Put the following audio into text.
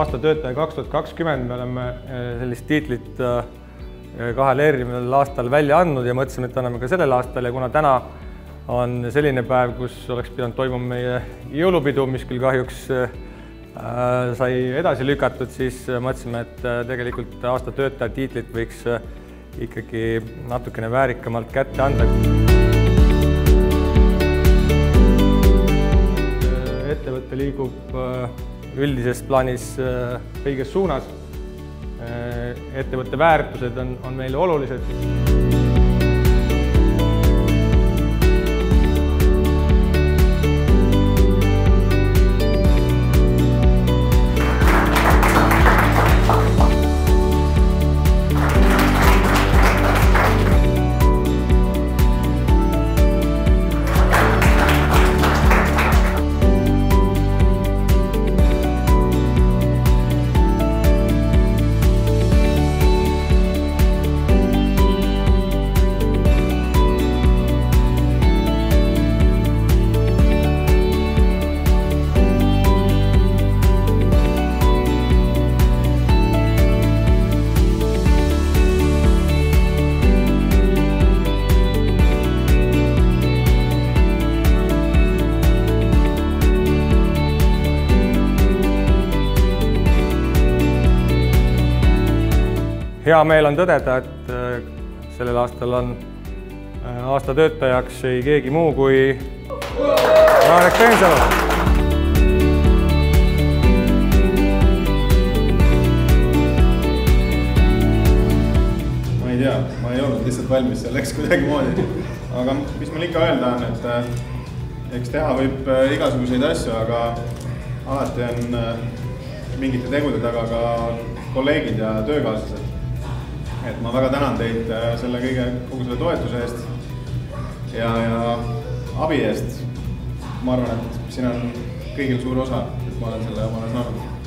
aasta töötaja kaks tuhat kakskümmend, me oleme sellist tiitlit kahel erineval aastal välja andnud ja mõtlesime, et anname ka sellel aastal ja kuna täna on selline päev, kus oleks pidanud toimuma meie jõulupidu, mis küll kahjuks sai edasi lükatud, siis mõtlesime, et tegelikult aasta töötaja tiitlit võiks ikkagi natukene väärikamalt kätte anda. ettevõte liigub üldises plaanis õiges suunas. ettevõtte väärtused on, on meile olulised. Hea meel on tõdeda, et äh, sellel aastal on äh, aasta töötajaks ei keegi muu kui Marek Reinsalu. ma ei tea, ma ei olnud lihtsalt valmis selleks kuidagimoodi. aga mis mul ikka öelda on, et äh, eks teha võib igasuguseid asju, aga alati on mingite tegude taga ka kolleegid ja töökaaslased et ma väga tänan teid selle kõige, kogu selle toetuse eest ja, ja abi eest. ma arvan, et siin on kõigil suur osa, et ma olen selle omale saanud.